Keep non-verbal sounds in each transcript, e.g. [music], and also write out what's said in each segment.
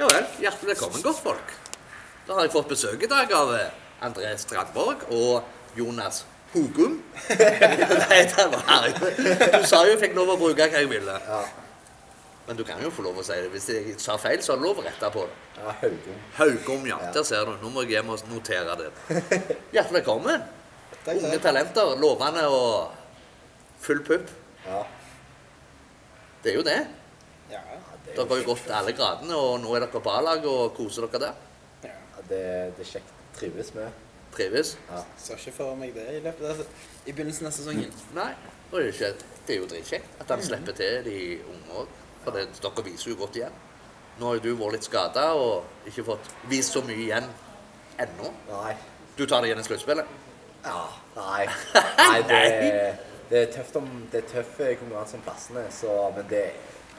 Ja vel. Hjertelig velkommen, godtfolk. Da har jeg fått besøk i dag av eh, André Strandborg og Jonas Hogum. [laughs] Nei, det var herlig. Du sa jo jeg fikk lov å bruke hva jeg ville. Ja. Men du kan jo få lov å si det. Hvis jeg sa feil, så har du lov å rette på det. Ja, Haugum. Haugum, ja. Ja. Der ser du. Nå må jeg hjem og notere det. Hjertelig velkommen. [laughs] Takk, Unge talenter, lovende og full pupp. Ja. Det er jo det. Ja. Er Dere har jo gått alle gradene, og nå er dere på A-lag og koser dere der. ja. det, det er kjekt. Trives med. Trives. Ja. Så ikke for meg det i løpet av i begynnelsen av sesongen. Nei. Det er, jo ikke, det er jo dritkjekt at han slipper til de unge òg. For det, dere viser jo godt igjen. Nå har jo du vært litt skada og ikke fått vist så mye igjen ennå. Nei. Du tar det igjen i sluttspillet? Ja. Nei. [laughs] Nei, det, det er tøft om Det er tøff konkurranse om plassene, så, men det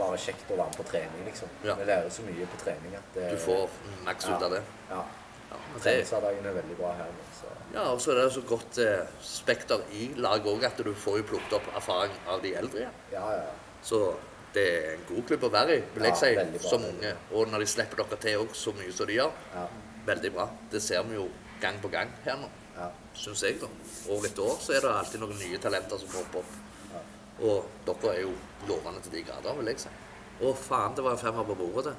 bare kjekt å være med på trening, liksom. Ja. Vi lærer så mye på trening at det, Du får maks ut av det. Ja. Ja, Treningshverdagen er veldig bra her nå, så ja, og så er det så godt eh, spekter i laget òg at du får jo plukket opp erfaring av de eldre. ja, ja. ja. Så det er en god klubb å være i, vil jeg Ja, si, bra, som unge. Og når de slipper dere til òg så mye som de gjør, ja. veldig bra. Det ser vi jo gang på gang her nå, ja. syns jeg, da. År etter år så er det alltid noen nye talenter som hopper opp. Og dere er jo lovende til de grader, vil jeg si. Å, faen, det var en femmer på bordet, det.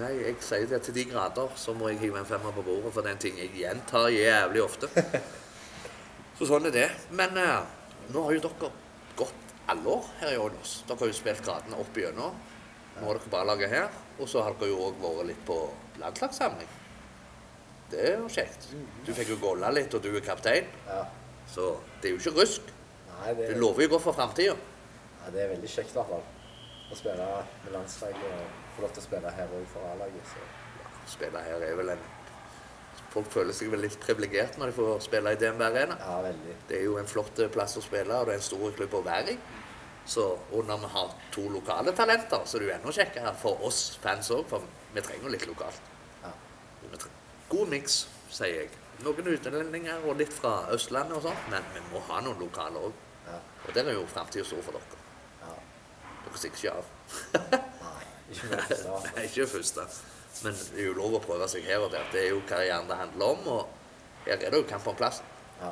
Nei, jeg sier det til de grader, så må jeg hive en femmer på bordet, for det er en ting jeg gjentar jævlig ofte. [laughs] Så sånn er det. Men eh, nå har jo dere gått alle år her i Ålås. Dere har jo spilt gradene opp igjennom. Nå har dere bare laget her. Og så har dere jo òg vært litt på landslagssamling. Det er jo kjekt. Du fikk jo golla litt, og du er kaptein. ja. Så det er jo ikke rusk. Nei, det, Det lover jo godt for framtida. ja, det er veldig kjekt i hvert fall. Å spille med landslaget og få lov til å spille her òg for A-laget. Så Spille her er vel en Folk føler seg vel litt privilegert når de får spille i DNB Arena. ja, veldig. Det er jo en flott plass å spille, og det er en stor klubb å være i. Så, og når vi har to lokale talenter, så er det jo enda kjekkere for oss fans òg, for vi trenger jo litt lokalt. Ja. God miks, sier jeg. Noen utlendinger og litt fra Østlandet og sånn, men vi må ha noen lokale òg. Ja. Og der er jo framtida stor for dere. ja. Dere stikker ikke av. Nei, ikke med det. [laughs] da. Nei, ikke første. Men det er jo lov å prøve seg her og der. Det er jo karrieren det handler om, og her er det jo kamp om plassen. Ja.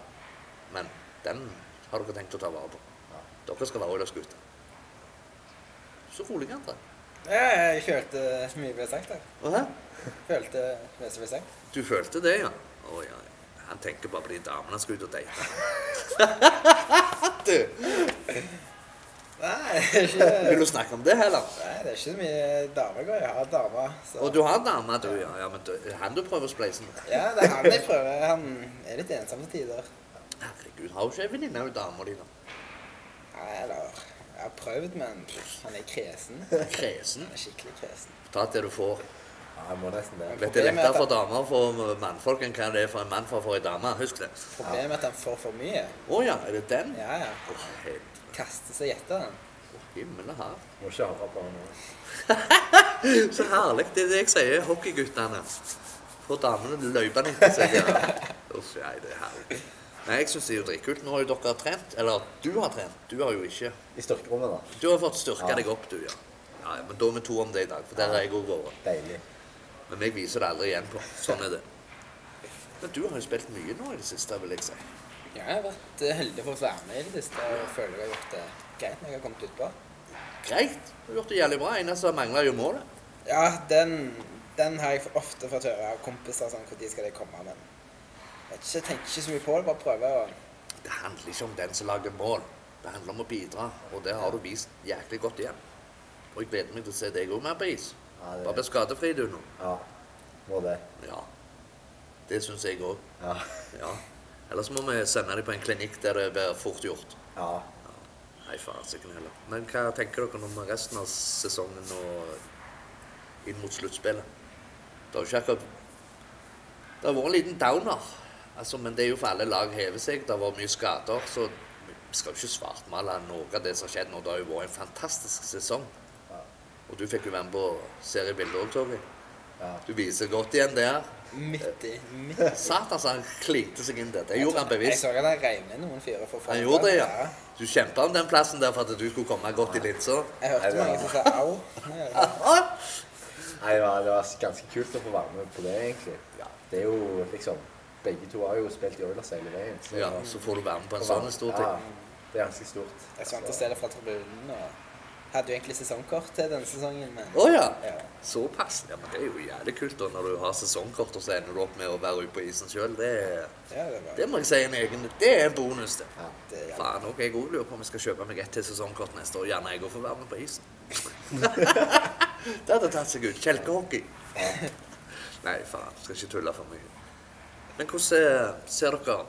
Men den har dere tenkt å ta vare på. Ja. Dere skal være Ålesgutter. Så rolig, André. Ja, jeg følte mye ble sagt. Å. Følte det som ble sagt. Du følte det, ja? Å ja. Han tenker bare på de damene han skal ut og date. [laughs] du, Nei, det er ikke, vil du snakke om det heller? nei, det er ikke så mye damer jeg har. damer. Så. Og du har dame, du, ja. ja men du, han du prøver å spleise med? Ja, det er han jeg prøver. Han er litt ensom til tider. Herregud, har jo ikke en venninne av dama di, da? Nei, eller Jeg har prøvd, men han er kresen. Kresen. Han er skikkelig kresen. Ta det du får. Ja, jeg må nesten det. Litt er lettere for damer for mannfolk enn hva det er for en mann for å få ei dame. Husk det. Problemet er at han får for mye. Å ja, er det den? Ja, ja. Oh, Kaster seg etter han. himmel himmelen her. Må ikke høre på nå. [laughs] Så herlig. Det er det jeg sier, hockeyguttene. Får damene løpende etter seg. Ja. [laughs] Uff, nei, det er herlig. Nei, jeg syns det er jo dritkult. Nå har jo dere trent. Eller du har trent. Du har jo ikke. I styrkerommet, da. Du har fått styrka Ja. deg opp, du, ja. ja. ja, Men da er vi to om det i dag, for der har jeg òg vært. Deilig. Men jeg viser det aldri igjen på. Sånn er det. Men du har jo spilt mye nå i det siste, vil jeg si. Ja, jeg har vært eh, heldig for å være med i det siste og føler jeg har gjort det greit når jeg har kommet utpå. Greit. Du har gjort det jævlig bra. Eneste mangler, jo målet. Ja, den, den har jeg ofte fått høre av kompiser sånn, når skal komme, men jeg vet ikke, tenker ikke så mye på det, bare prøver å Det handler ikke om den som lager mål. Det handler om å bidra, og det har du vist jæklig godt igjen. Og jeg gleder meg til å se deg òg mer på is. Ja, det, Bare bli skadefri, du nå. ja. Må det. Ja. Det syns jeg òg. Ja. Ja. Ellers må vi sende dem på en klinikk der det blir fort gjort. Ja. Nei, farsiken heller. Men hva tenker dere om resten av sesongen og inn mot sluttspillet? Det har jo ikke akkurat Det har vært en liten downer. Altså, men det er jo for alle lag hever seg. Det har vært mye skader. Så vi skal jo ikke svartmale noe av det som har skjedd nå. Det har jo vært en fantastisk sesong. Og du fikk jo være med på seriebildet òg, Torgeir. ja. Du viser godt igjen der. Midt i. Midt. i. Satan, så han klinte seg inn der. Det gjorde han bevisst. Jeg så at han reiv ned noen fyrer for å Han gjorde det, ja. Du kjempa om den plassen der for at du skulle komme godt i linsa. Jeg hørte mange som sa au. Nei, det var, det var ganske kult å få være med på det, egentlig. Ja, det er jo liksom Begge to har jo spilt i Oilers hele veien. Så, Ja, så får du være med på en sånn stor stor Ja, det er ganske stort. Jeg så han til stedet fra tribunen og hadde jo egentlig sesongkort til denne sesongen, men Å ja. ja. Såpass. Ja, men det er jo jævlig kult da, når du har sesongkort, og så ender du opp med å være ute på isen sjøl. Det, ja, det det må jeg si er en egen Det er en bonus, det. Ja. det, ja. Faen, ok, jeg òg lurer på om jeg skal kjøpe meg ett til sesongkort neste år. Gjerne jeg òg får være med på isen. [laughs] det hadde tatt seg ut. Kjelkehockey. Nei, faen. Skal ikke tulle for mye. Men hvordan eh, ser dere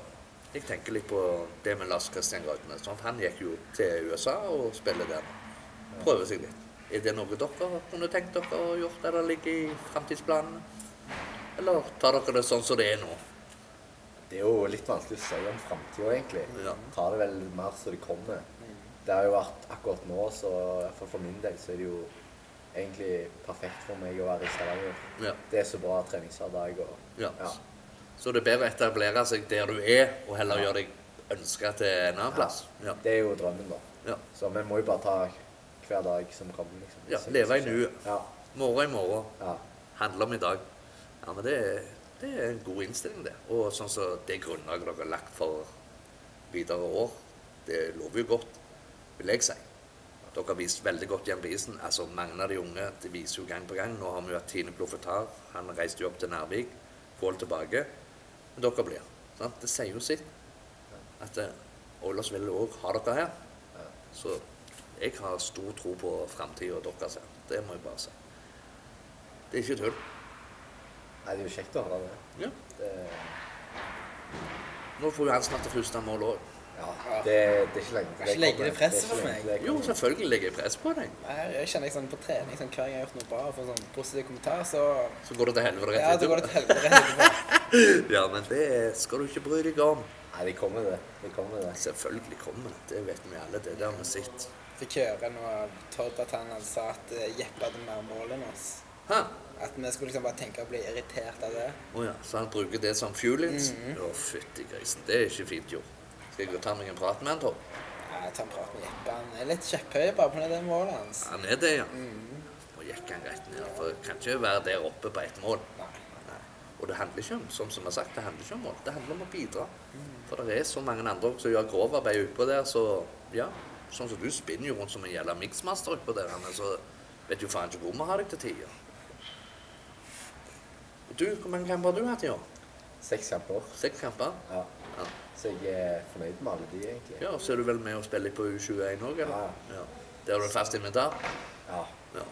Jeg tenker litt på det med Lars Christian Grødne. Sånn, han gikk jo til USA og spiller der. Prøver seg litt. Er det noe dere kunne tenkt dere å gjort, eller ligger i framtidsplanene? Eller tar dere det sånn som det er nå? Det er jo litt vanskelig å si om framtida, egentlig. Ja. Tar det vel mer så det kommer. Det har jo vært akkurat nå, så for min del, så er det jo egentlig perfekt for meg å være i Stavanger. Ja. Det er så bra treningshverdag Ja. ja. Så det er bedre å etablere seg der du er, og heller gjøre deg ønska til en annen plass. Ja. Det er jo drømmen, da. Ja. Så vi må jo bare ta hver dag som kommer, liksom. Ja, Så- leve i nuet. Ja. Morgen i morgen. ja. Handle om i dag. Ja, men det, det er en god innstilling, det. Og sånn som det grunnlaget dere har lagt for videre år, det lover jo godt, vil jeg si. Dere har vist veldig godt igjen på isen. Altså, mange av de unge de viser jo gang på gang. Nå har vi jo hatt Tine Plofetar. Han reiste jo opp til Nærvik. Få det tilbake. Men dere blir. Sant? Det sier jo sitt. At Ålers vil òg ha dere her. Så jeg har stor tro på framtida deres her. Det må jeg bare si. Det er ikke tull. Nei, det er jo kjekt å høre det. Ja. det Nå får jo han snart det første mål òg. ja, det, det er ikke lenge Det ikke legge det presset på for meg. Jo, selvfølgelig legger jeg press på deg. Jeg, jeg kjenner sånn på trening sånn, hver gang jeg har gjort noe bra og får sånn positiv kommentar, så Så går det til helvete Ja, så går det til helvete rett etterpå. [laughs] Ja, men det skal du ikke bry deg om. Nei, det kommer det. Det kommer det. Selvfølgelig kommer det. Det vet vi alle. Det der vi sitter. Fikk Køren og Todd at han sa at Jeppe hadde mer mål enn oss. Hæ? At vi skulle liksom bare tenke å bli irritert av det. Å ja, så han bruker det som fuelings? -hmm. Å, fytti grisen. Det er ikke fint gjort. Skal jeg gå og ta meg en prat med han, Tom? Ja, jeg tar en prat med Jeppe. Han er litt kjepphøy bare på det målet hans. Han er det, ja. Mhm. Og gikk han rett ned. For det kan ikke være der oppe på ett mål. Nei. Og det handler ikke om som som jeg sagt, det handler ikke om mål. Det handler om å bidra. For det er så mange andre som gjør grovarbeid utpå der, så ja. Sånn som du spinner jo rundt som en jævla miksmaster utpå der, så vet jo faen ikke hvor vi har deg til tider. Du, hvor mange kamper har du hatt i år? Seks kamper. Seks kamper? Ja. Ja. Så jeg er fornøyd med alle de, egentlig. ja. Så er du vel med å spille på U21 òg, eller? Ja. Ja. Der har du fast inventar? Ja. Ja.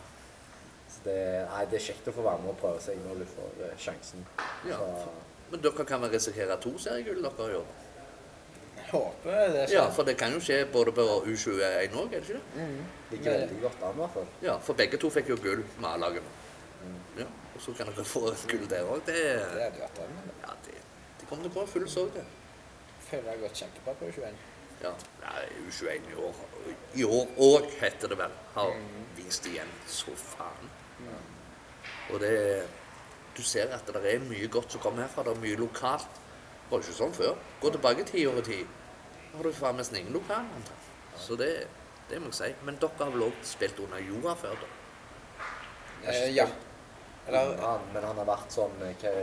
Så det, nei, det er kjekt å få være med og prøve seg når du får eh, sjansen. Ja. Så, Men dere kan vel risikere to seriegull dere i år? Håper det skjer. Ja, for det kan jo skje både på U21 òg, er det ikke det? Mhm. ligger Men- veldig godt an, i hvert fall. Ja, for begge to fikk jo gull med A-laget. Ja, og så kan dere få gull der òg. Det, Det hadde vært drømmen. det. ja, det, det kommer til å gå full sorg, det. Føler jeg har gått kjempebra på 21. Ja, nei, U21 i år I år òg, heter det vel. Har vist igjen så faen. Og det Du ser at det er mye godt som kommer herfra. Det er mye lokalt. Det var ikke sånn før. Gå tilbake ti år i tid. Har du faen nesten ingen lokal. omtrent. Så det, det må jeg si. Men dere har vel òg spilt under jorda før, da? Eh, ja. Eller Han, men han har vært sånn eh, hva,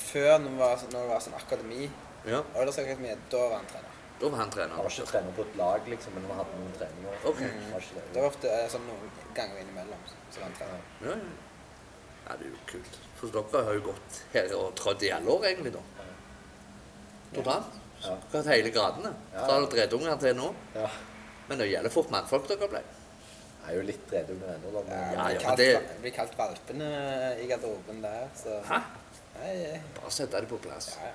før, når det var, når det var sånn akademi, Ja. Akademi, da var han trener. Da var han trener? Han var ikke trener på et lag, liksom, men han hadde noen treninger. Okay. Mm. var ikke det. Det var ofte eh, sånn noen ganger innimellom. Så var han trener. Ja, ja. ja, det er jo kult. For dere har jo gått her og trådt i alle år, egentlig, da. Totalt. Ja. Dere har hatt hele gradene. Ja. Fra dredtunger til nå. Ja. Men det gjelder fort mannfolk dere ble. Jeg er jo litt dredunger ennå, da. Men, Ja, ja, det- blir kalt valpene i garderoben der, så Hæ? Nei, Bare sette dem på plass. ja, ja.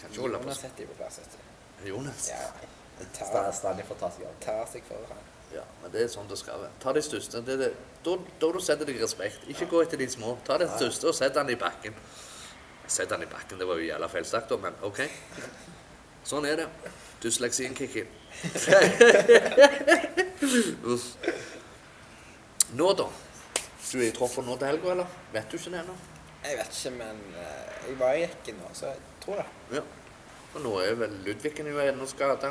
Kan ikke holde på Jonas sånn. setter dem på plass, vet du. Jonas. Ja, [laughs] Sta- tar, Stanley får ta seg av. tar seg for han. Ja, men det er sånn det skal være. Ta de største. Det det. Da, da du setter deg respekt. Ikke gå etter de små. Ta det største og sett den i bakken. Sett den i bakken, det var jo jævla feil sagt, da, men OK. [laughs] Sånn er det. Dysleksien kicker inn. Nå, da? Du er i troppen nå til helga, eller? Vet du ikke det ennå? Jeg vet ikke, men eh, jeg var i Jekken nå, så jeg tror det. Ja. Og nå er vel Ludvigen jo ennå skada.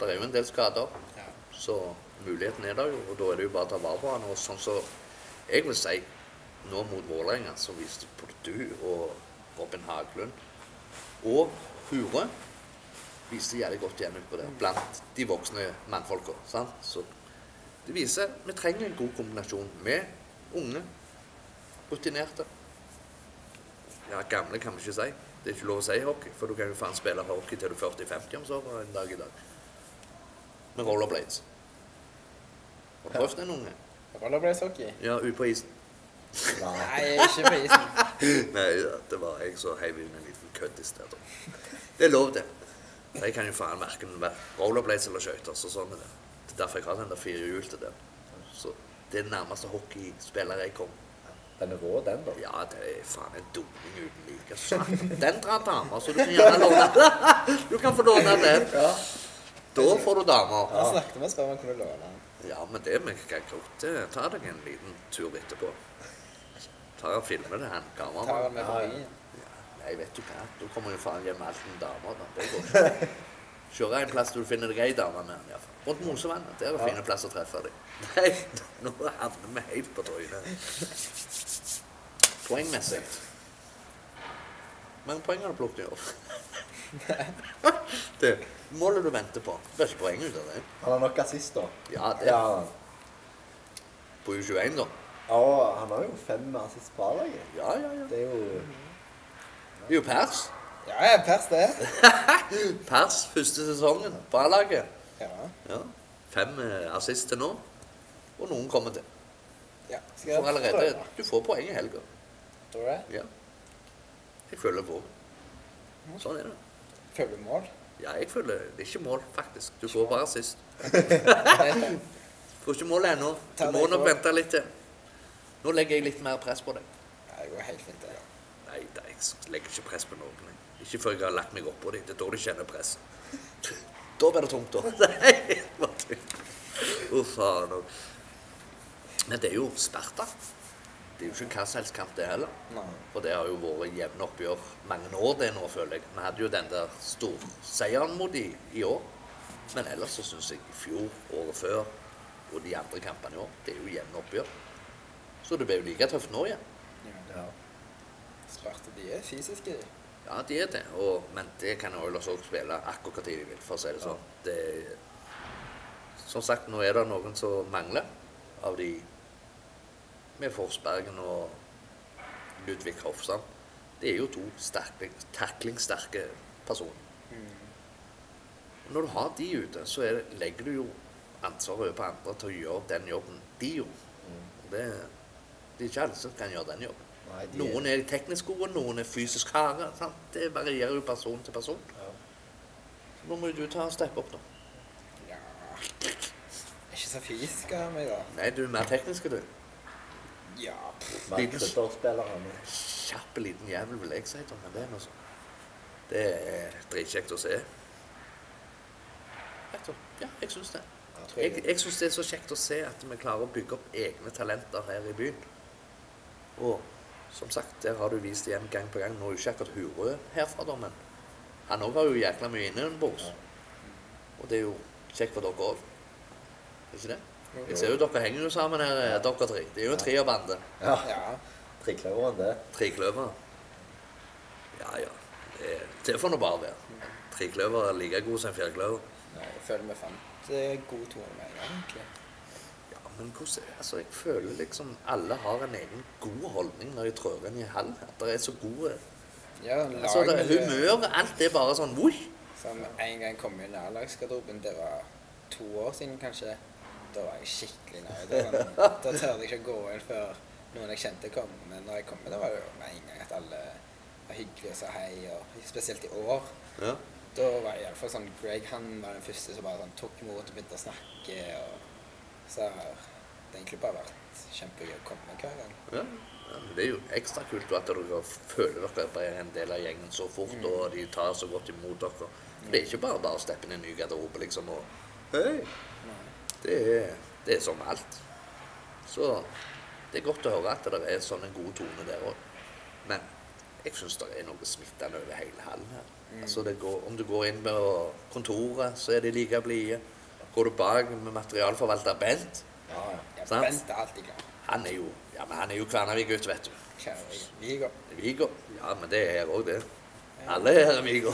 Det er jo en del skader. Ja. Så muligheten er der jo, og da er det jo bare å ta vare på han. Og sånn så jeg vil si, nå mot Vålerenga så viste både du og Robin Haglund og Hure viste jævlig godt gjennom på det blant de voksne mannfolka. Så det viser vi trenger en god kombinasjon med unge, rutinerte. Ja, gamle kan vi ikke si. Det er ikke lov å si hockey, for du kan jo faen spille hockey til du er 40-50 om så en dag i dag. Med rollerblades. Har du prøvd en unge? Rollerblades hockey? Ja, ute på isen. Nei. Ikke på isen. [laughs] Nei, det var jeg som heiv inn en liten kødd i stedet. Det er lov, det. Jeg kan jo faen verken rollerblades eller skøyter, så sånn er det. Det er derfor jeg har den der firehjulte der. Så det er den nærmeste hockeyspiller jeg kom. Den er rå, den, da. Ja, det er faen en dumming uten like. Den drar damer, så du kan gjerne låne Du kan få låne den. Ja. Da får du damer. Han snakket med oss om han kunne låne den. Ja, men det vi kan godt ta deg en liten tur etterpå. Ta og filme det Tar kameraet. Nei, vet du hva. Da kommer jo faen hjem alt med damer. da. Det går ikke. [laughs] Kjøre en plass du finner deg ei dame med Ja. Rundt Mosevannet. Der er Ja. fine plass å treffe deg. [laughs] Nei, nå havner vi helt på trynet. Poengmessig. Mange poeng har du plukket i år? [laughs] du, målet du venter på. Det blir ikke poeng ut av det. Han har nok assist, da. Ja, det Ja. er på U21, da. Ja, han har jo fem assist på A-laget. Ja, ja, ja. Det er jo er jo pers. Ja, jeg er pers det. [laughs] Pers første sesongen på A-laget. Ja. Ja. Fem eh, assist til nå. Og noen kommer til. ja. Du Skal får allerede det, Du får poeng i helga. Tror du det? Ja. Jeg følger på. Sånn er det. Følger du mål? Ja, jeg følger Det er ikke mål, faktisk. Du får bare assist. [laughs] Får ikke mål ennå. Du må nok vente litt til. Nå legger jeg litt mer press på deg. Ja, Det går helt fint, det. Nei, nei, jeg legger ikke press på noen. Ikke før jeg har lagt meg oppå dem. Det er da de kjenner press. [laughs] Da blir det tungt, da. [laughs] Nei. Uff, a meg. Men det er jo Sparta. Det er jo ikke hva som helst kamp, det heller. Nei. For det har jo vært jevne oppgjør mange år det nå, føler jeg. Vi hadde jo den der storseieren mot de i år. Men ellers så syns jeg i fjor, året før og de andre kampene i år, det er jo jevne oppgjør. Så det blir jo like tøft nå igjen. Ja. Ja. Sparta, de er fysiske, de. Ja, de er det. Og, men det kan Oilers òg spille akkurat de vil, for å si det sånn. Det, som sagt, nå er det noen som mangler av de med Forsbergen og Ludvig Hofsand. Det er jo to taklingssterke personer. Mm. Når du har de ute, så det, legger du jo ansvaret over på andre til å gjøre den jobben de gjorde. Mm. Det, det er ikke alle som kan gjøre den jobben. Nei, de Noen er teknisk gode, noen er fysisk harde. Sant? Det varierer jo person til person. Ja. Så nå må jo du ta og steppe opp, da. Ja. Ikke så fysisk av meg, da. Nei, du er mer teknisk, du. Ja. Liten-. Kjapp liten jævel, vil jeg si. Men det er noe sånt. Det er dritkjekt å se. Ja, jeg syns det. Jeg Jeg, jeg syns det er så kjekt å se at vi klarer å bygge opp egne talenter her i byen. Og som sagt, der har du vist igjen gang på gang. Nå er jo ikke akkurat Hurø herfra, da, men han òg har jo jækla mye innenbords. Og det er jo kjekt for dere òg. Ikke det? Jeg ser jo dere henger jo sammen her, eh, dere tre. Det er jo en trierbande. Ja. Ja. Trikløveren, det. Trekløver. Ja, ja. Det, får nå bare være. Trekløver er like god som en fjærkløver. Jeg føler vi fant det er god tone med en gang, egentlig. Men hvordan Altså, jeg føler liksom alle har en egen god holdning når de trår inn i hall. At det er så gode Ja, Altså, det, er humøret, alt er bare sånn Oi! Som en gang kom inn i A-lagsgarderoben, det var to år siden kanskje. Da var jeg skikkelig nøyd. [laughs] Da, da tørde jeg ikke å gå inn før noen jeg kjente kom. Men når jeg kom da var det jo med en gang at alle var hyggelige og sa hei. Og spesielt i år. Ja. Da var i alle fall sånn Greg han var den første som bare sånn, tok imot og begynte å snakke. og Så det egentlig bare vært kjempegøy å komme hver gang. Ja. det er jo ekstra kult at dere føler dere er en del av gjengen så fort, og de tar så godt imot dere. For det er ikke bare bare å steppe inn i en ny garderobe, liksom, og Hei! Det er, det er som alt. Så det er godt å høre at det er sånn en god tone der òg. Men jeg syns det er noe smittende over hele hallen her. Mm. Altså det går, om du går inn på kontoret, så er de like blide. Går du bak med materialforvalter Bent, Ja, ja. Sant. Bent er alltid glad. han er jo ja, men han er jo Kværnavik-gutt, vet du. Viggo. Vigo. Ja, men det er her òg, det. Alle er her [laughs] er Vigo.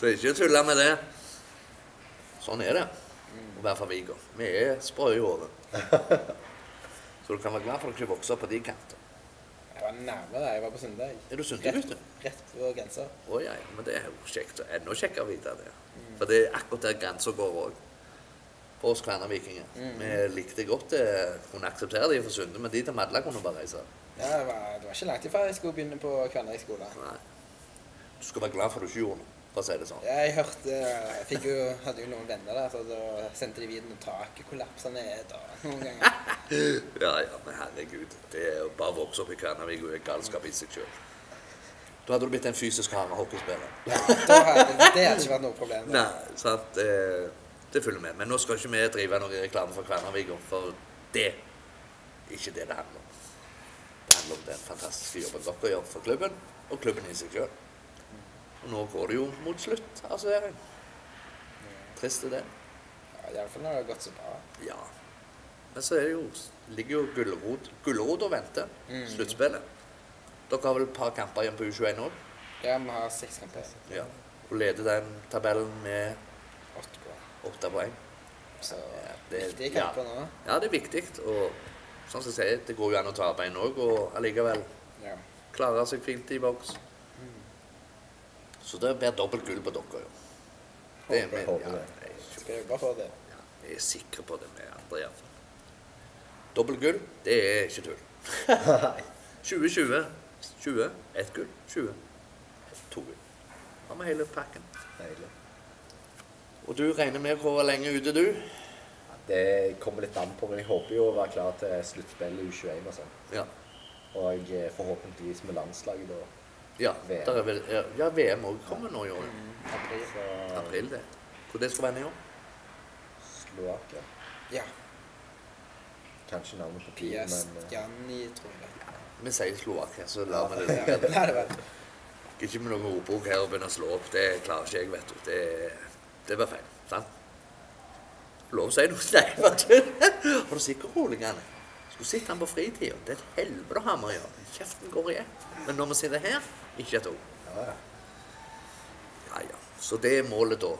så ikke tull med det. Sånn er det å være fra Vigo. Vi er sprø i hodet. [laughs] Så du kan være glad for at du ikke vokste opp på de kanter. Jeg var nærme der. Jeg var på Sundag. Er du sundegutt, du? Rett på grensa. Å ja, ja, men det er jo kjekt. Enda kjekkere å vite det. For det er akkurat der grensa går òg. For oss kvernavikinger. Mm. Vi likte godt det. Kunne akseptere de for Sunde, men de til Madla kunne bare reise. Ja, det var, det var ikke langt ifra jeg skulle begynne på Kværner skole. Nei. Du skal være glad for at du ikke gjorde noe, for å si det sånn. Jeg hørte Jeg jo, hadde jo noen venner der, så da sendte de videre når taket kollapsa ned og noen ganger. [laughs] Ja, ja, men herregud. Det er jo bare å vokse opp i Kvernavik er galskap i seg sjøl. Da hadde du blitt en fysisk hard hockeyspiller. Ja, da hadde, det hadde ikke vært noe problem. [laughs] Nei, sant. Det, det følger med. Men nå skal ikke vi drive noe reklame for Kværnervika, for det er ikke det det handler om. Det handler om den fantastiske jobben dere gjør for klubben, og klubben i seg sjøl. Og nå går det jo mot slutt av serien. Trist er det. Ja, Iallfall når det har gått så bra. Ja. Men så det jo, ligger jo gulrot, gulrot og venter. Mm. Sluttspillet. Dere har vel et par kamper igjen på U21 òg? Ja, vi har seks kamper. Ja. Og leder den tabellen med Åtte poeng. Åtte poeng. Så Ja, det- viktige ja. kamper nå. Ja, det er viktig. Og som jeg sier, det går jo an å tape en òg, og allikevel Ja. klare seg fint i boks. Så det blir dobbelt gull på dere, jo. Det er Håper- ja, det. jeg, Skal jobbe for det. ja, er sikker på det med andre, iallfall. Dobbelt gull, det er ikke tull. Nei. 2020. 20. Ett gull. 20. To gull. Har vi hele pakken. Deilig. Og du regner med hvor lenge ute, du? Ja, Det kommer litt an på, men jeg håper jo å være klar til sluttspillet i U21 og sånn. Ja. Og er forhåpentligvis med landslaget da. Ja, VM. der er vel, ja, òg kommer nå i år. April. Så April, det. Hvor det skal være i år? Slovakia. Ja. Kanskje navnet på tiden, men eh, tror jeg. Vi sier Slovakia, så lar vi det ligge. [laughs] Ikke med noen ordbok her og begynne å slå opp. Det klarer ikke jeg, vet du. Det, det var feil. Sant? Lov å si noe? [laughs] Nei, bare tull. Har du sett hvor rolig han er? Skulle sett han på fritida. Det er et helvete å ha med å gjøre. Kjeften går i ett. Men når vi sitter her, ikke et ord. ja, ja. Ja, ja. Så det er målet da.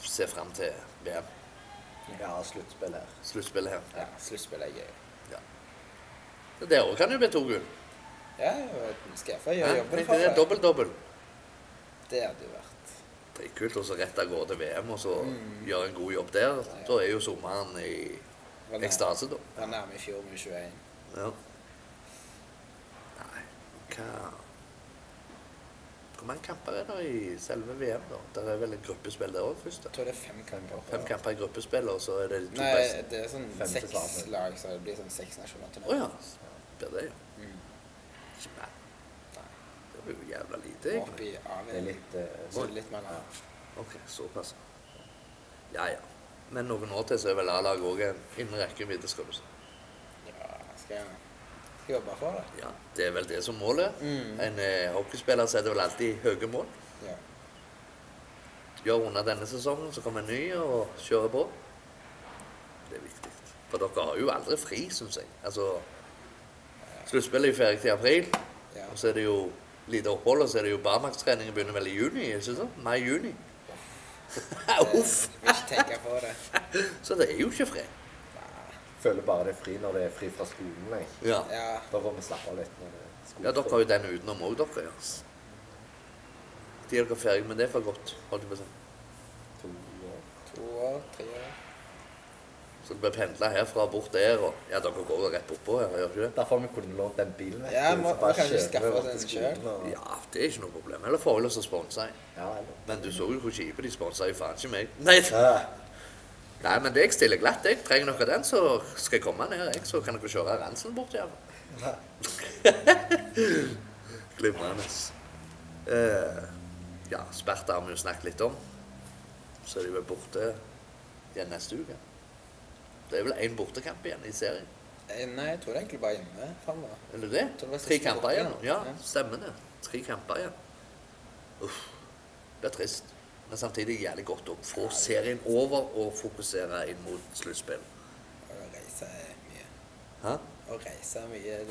Se fram til VM. ja sluttspill her. Sluttspillet her. Ja, sluttspill er gøy. Ja. Der òg kan jo bli to gull. Ja, skal jeg få gjøre jobben for det? dobbelt-dobbelt. Det hadde jo vært Dritkult å så rett av gårde VM og så Mm. gjøre en god jobb der. Da er jo sommeren i ekstase, da. Var nærme i fjor med 21. Ja. Nei, hva Hvor mange kamper er det i selve VM, da? Det er vel et gruppespill der òg, først? da? Jeg tror det er fem kamper. Fem kamper i gruppespill, og så er det de to Nei, beste. det er sånn seks lag, så det blir sånn seks nasjoner til Å ja. Blir det, ja. Mm. Ikke mer. Nei. Det blir jo jævla lite, egentlig. i AV. Det er litt uh, Så litt mellom. Ok, såpass. Ja, ja. Men noen år til så er vel A-laget òg innen rekkevidde, skal du si. Ja, skal jeg skal jobbe for det. Ja, det er vel det som målet. Mm. En eh, hockeyspiller setter vel alltid høye mål. Ja. Gjør under denne sesongen, så kommer en ny og kjører på. Det er viktig. For dere har jo aldri fri, syns jeg. Altså, Sluttspillet er jo ferdig til april, ja. og så er det jo lite opphold, og så er det jo barmarkstreningen begynner vel i juni, [laughs] ikke sant? Mai-juni. Uff! Så det er jo ikke fred. Føler bare det er fri når det er fri fra skolen. Jeg. Ja. Ja, Da får vi slappe av litt. når det er skolefri. ja, dere har jo den utenom òg, dere. Ja. De er dere ferdig med det for godt, holdt jeg på å si. To år. to år, tre år. Så du blir pendle herfra og bort der, og ja, dere går jo rett bortpå her, gjør ikke det? Derfor får vi kunne lånt den bilen. vet Ja, må- bare må kanskje skaffe oss en skolen Ja, det er ikke noe problem. Eller får jo lyst til å sponse en. Ja. Men du så jo hvor kjipe de sponsa jo faen ikke meg. Nei, Ja. nei, men det jeg stiller glatt. Jeg trenger dere den, så skal jeg komme ned, jeg. Så kan dere kjøre ransen bort igjen. Ja. [laughs] Glimrende. Uh, ja, Sperta har vi jo snakket litt om. Så er de vel borte igjen neste uke. Det er vel én bortekamp igjen i serien. Eh, Nei, jeg tror det egentlig bare hjemme framover. Er det det? det Tre kamper igjen? Ja, Ja. stemmer det. Tre kamper igjen. Uff. Det er trist. Men samtidig jævlig godt å få serien over og fokusere inn mot sluttspill. Å reise er mye. Hæ? Å reise er mye.